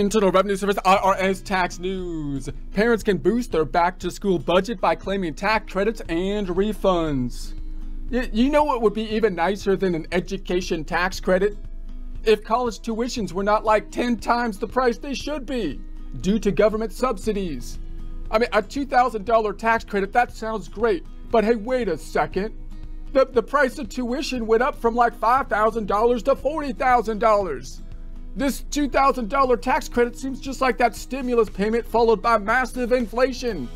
Internal Revenue Service IRS tax news. Parents can boost their back to school budget by claiming tax credits and refunds. Y you know what would be even nicer than an education tax credit? If college tuitions were not like 10 times the price they should be due to government subsidies. I mean, a $2,000 tax credit, that sounds great. But hey, wait a second. The, the price of tuition went up from like $5,000 to $40,000. This $2,000 tax credit seems just like that stimulus payment followed by massive inflation.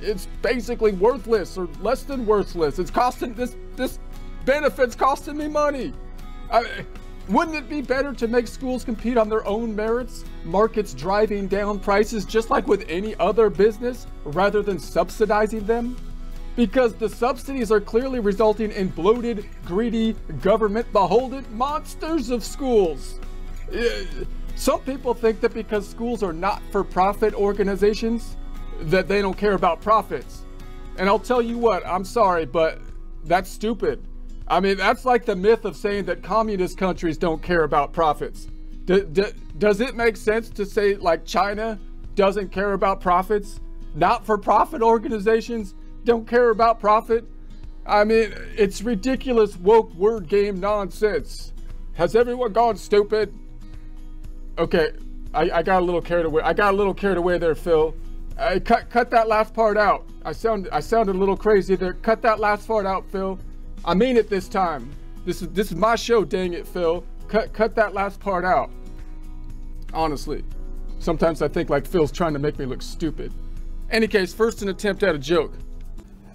It's basically worthless or less than worthless. It's costing this this benefits costing me money. I, wouldn't it be better to make schools compete on their own merits, markets driving down prices just like with any other business, rather than subsidizing them? Because the subsidies are clearly resulting in bloated, greedy, government beholden monsters of schools. Some people think that because schools are not for profit organizations, that they don't care about profits. And I'll tell you what, I'm sorry, but that's stupid. I mean, that's like the myth of saying that communist countries don't care about profits. D does it make sense to say like China doesn't care about profits? Not for profit organizations don't care about profit? I mean, it's ridiculous woke word game nonsense. Has everyone gone stupid? Okay, I, I got a little carried away. I got a little carried away there, Phil. I cut cut that last part out. I sound I sounded a little crazy there. Cut that last part out, Phil. I mean it this time. This is this is my show, dang it, Phil. Cut cut that last part out. Honestly. Sometimes I think like Phil's trying to make me look stupid. Any case, first an attempt at a joke.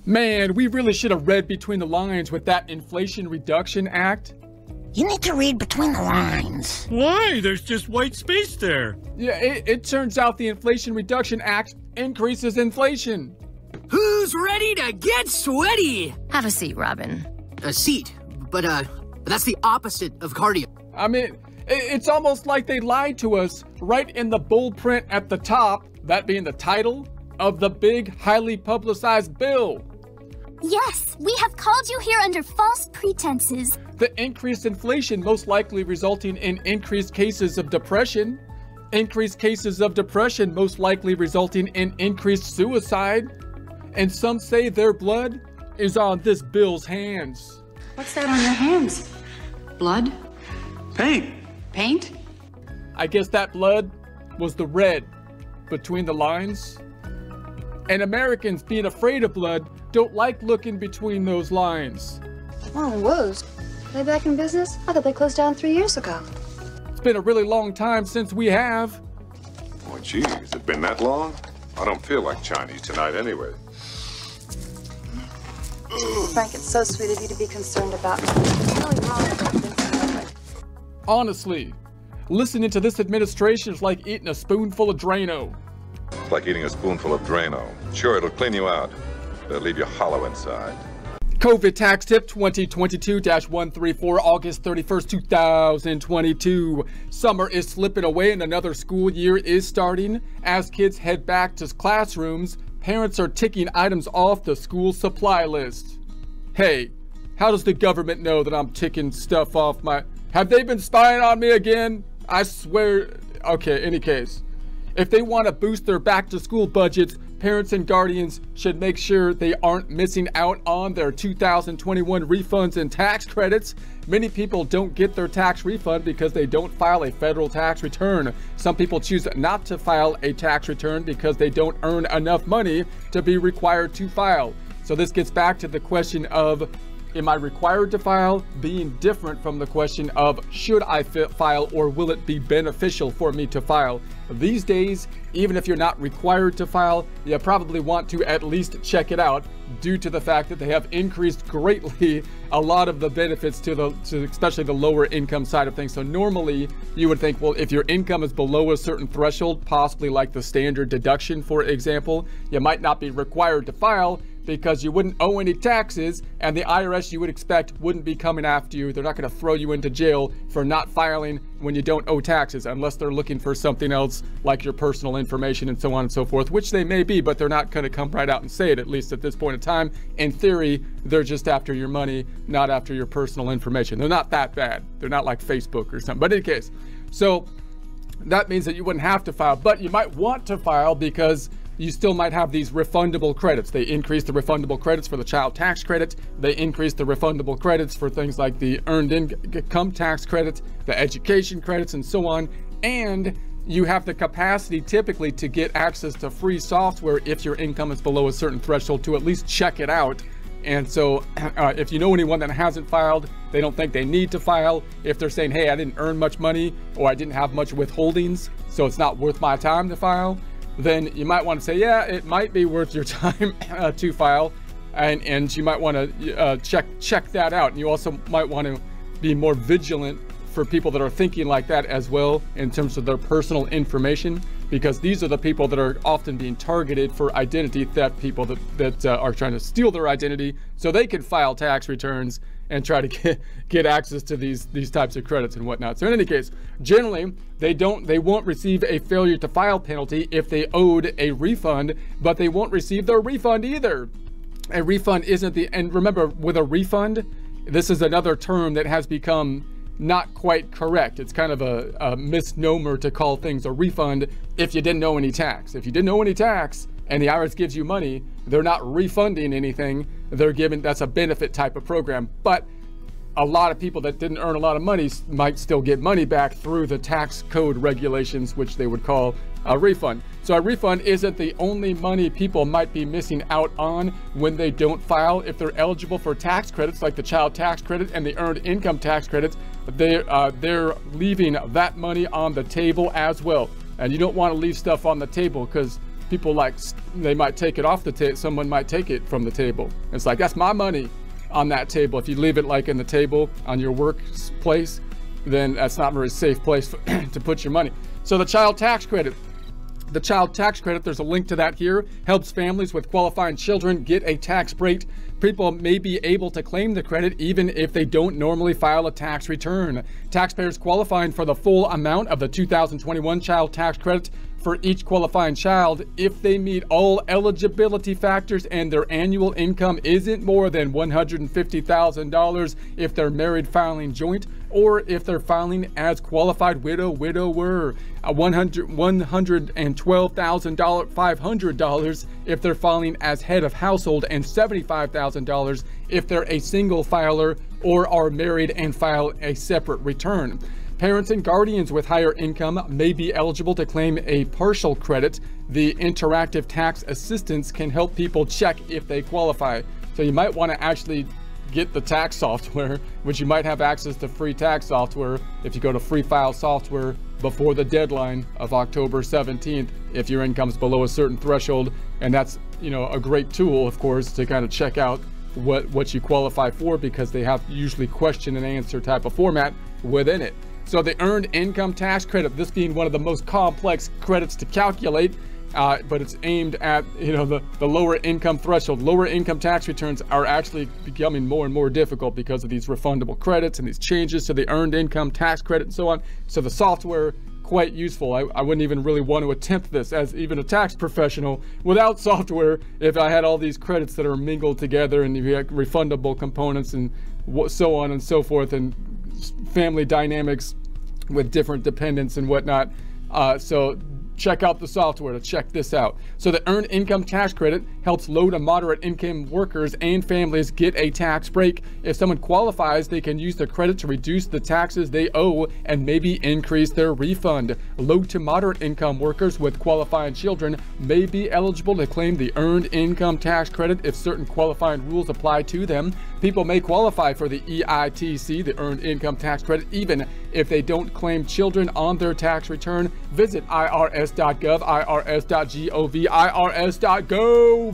Man, we really should have read between the lines with that Inflation Reduction Act. You need to read between the lines. Why? There's just white space there. Yeah, it, it turns out the Inflation Reduction Act increases inflation. Who's ready to get sweaty? Have a seat, Robin. A seat? But, uh, that's the opposite of cardio. I mean, it's almost like they lied to us right in the bold print at the top, that being the title, of the big, highly publicized bill. Yes, we have called you here under false pretenses. The increased inflation most likely resulting in increased cases of depression. Increased cases of depression most likely resulting in increased suicide. And some say their blood is on this bill's hands. What's that on your hands? Blood? Paint. Paint? I guess that blood was the red between the lines. And Americans, being afraid of blood, don't like looking between those lines. Oh, woes. Are they back in business? I thought they closed down three years ago. It's been a really long time since we have. Oh, geez, has been that long? I don't feel like Chinese tonight anyway. Frank, it's so sweet of you to be concerned about me. Really wrong with Honestly, listening to this administration is like eating a spoonful of Drano. It's like eating a spoonful of Drano. Sure, it'll clean you out, it'll leave you hollow inside. COVID tax tip 2022-134 August 31st 2022 summer is slipping away and another school year is starting. As kids head back to classrooms parents are ticking items off the school supply list. Hey how does the government know that I'm ticking stuff off my have they been spying on me again? I swear okay any case. If they want to boost their back to school budgets parents and guardians should make sure they aren't missing out on their 2021 refunds and tax credits. Many people don't get their tax refund because they don't file a federal tax return. Some people choose not to file a tax return because they don't earn enough money to be required to file. So this gets back to the question of Am I required to file? Being different from the question of should I file or will it be beneficial for me to file? These days, even if you're not required to file, you probably want to at least check it out due to the fact that they have increased greatly a lot of the benefits to the to especially the lower income side of things. So normally you would think, well, if your income is below a certain threshold, possibly like the standard deduction, for example, you might not be required to file because you wouldn't owe any taxes and the IRS you would expect wouldn't be coming after you. They're not going to throw you into jail for not filing when you don't owe taxes unless they're looking for something else like your personal information and so on and so forth, which they may be, but they're not going to come right out and say it, at least at this point in time. In theory, they're just after your money, not after your personal information. They're not that bad. They're not like Facebook or something. But in any case, so that means that you wouldn't have to file, but you might want to file because you still might have these refundable credits. They increase the refundable credits for the child tax credit. They increase the refundable credits for things like the earned income tax credit, the education credits, and so on. And you have the capacity typically to get access to free software if your income is below a certain threshold to at least check it out. And so uh, if you know anyone that hasn't filed, they don't think they need to file. If they're saying, hey, I didn't earn much money or I didn't have much withholdings, so it's not worth my time to file, then you might want to say, yeah, it might be worth your time uh, to file. And, and you might want to uh, check check that out. And you also might want to be more vigilant for people that are thinking like that as well in terms of their personal information because these are the people that are often being targeted for identity theft people that, that uh, are trying to steal their identity so they can file tax returns and try to get, get access to these these types of credits and whatnot. So in any case, generally they don't they won't receive a failure to file penalty if they owed a refund, but they won't receive their refund either. A refund isn't the and remember with a refund, this is another term that has become not quite correct. It's kind of a, a misnomer to call things a refund if you didn't know any tax. If you didn't know any tax, and the IRS gives you money, they're not refunding anything. They're giving that's a benefit type of program. But a lot of people that didn't earn a lot of money might still get money back through the tax code regulations, which they would call a refund. So a refund isn't the only money people might be missing out on when they don't file. If they're eligible for tax credits like the child tax credit and the earned income tax credits, they, uh, they're leaving that money on the table as well. And you don't want to leave stuff on the table because people like they might take it off the table. Someone might take it from the table. It's like that's my money on that table. If you leave it like in the table on your workplace, then that's not a very safe place to put your money. So the child tax credit. The child tax credit, there's a link to that here, helps families with qualifying children get a tax break people may be able to claim the credit even if they don't normally file a tax return. Taxpayers qualifying for the full amount of the 2021 child tax credit for each qualifying child. If they meet all eligibility factors and their annual income isn't more than $150,000 if they're married filing joint or if they're filing as qualified widow widower a $100, $112,000 $500 if they're filing as head of household and $75,000 if they're a single filer or are married and file a separate return Parents and guardians with higher income may be eligible to claim a partial credit. The interactive tax assistance can help people check if they qualify. So you might want to actually get the tax software, which you might have access to free tax software if you go to Free File Software before the deadline of October 17th if your income's below a certain threshold. And that's, you know, a great tool, of course, to kind of check out what, what you qualify for because they have usually question and answer type of format within it. So the earned income tax credit, this being one of the most complex credits to calculate, uh, but it's aimed at you know the, the lower income threshold. Lower income tax returns are actually becoming more and more difficult because of these refundable credits and these changes to the earned income tax credit and so on. So the software quite useful. I, I wouldn't even really want to attempt this as even a tax professional without software if I had all these credits that are mingled together and you have refundable components and so on and so forth and family dynamics with different dependents and whatnot. Uh, so check out the software to check this out. So the Earned Income Tax Credit helps low to moderate income workers and families get a tax break. If someone qualifies, they can use the credit to reduce the taxes they owe and maybe increase their refund. Low to moderate income workers with qualifying children may be eligible to claim the Earned Income Tax Credit if certain qualifying rules apply to them. People may qualify for the EITC, the Earned Income Tax Credit, even if they don't claim children on their tax return. Visit irs.gov, irs.gov,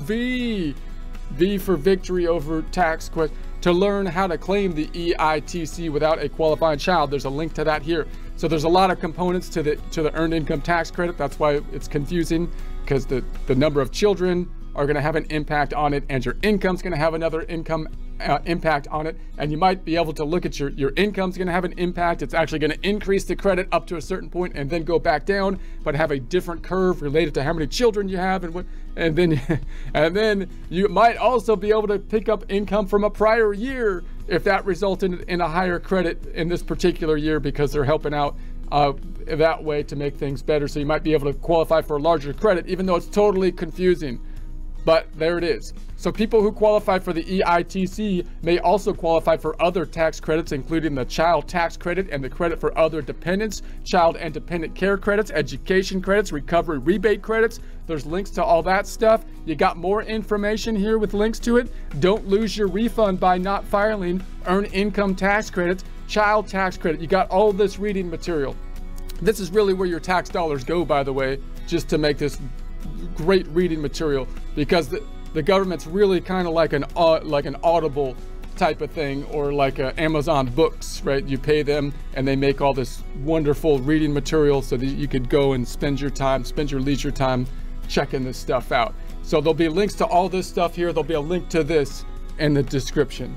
irs.gov. V for victory over tax question. To learn how to claim the EITC without a qualifying child, there's a link to that here. So there's a lot of components to the to the earned income tax credit. That's why it's confusing because the the number of children are going to have an impact on it and your income's going to have another income uh, impact on it. And you might be able to look at your, your income's going to have an impact. It's actually going to increase the credit up to a certain point and then go back down, but have a different curve related to how many children you have and what, and then, and then you might also be able to pick up income from a prior year if that resulted in a higher credit in this particular year because they're helping out uh, that way to make things better. So you might be able to qualify for a larger credit, even though it's totally confusing. But there it is. So people who qualify for the EITC may also qualify for other tax credits, including the child tax credit and the credit for other dependents, child and dependent care credits, education credits, recovery rebate credits. There's links to all that stuff. You got more information here with links to it. Don't lose your refund by not filing. Earn income tax credits, child tax credit. You got all this reading material. This is really where your tax dollars go, by the way, just to make this great reading material because the, the government's really kind of like an uh, like an audible type of thing or like uh, amazon books right? You pay them and they make all this wonderful reading material so that you could go and spend your time spend your leisure time checking this stuff out. So there'll be links to all this stuff here. There'll be a link to this in the description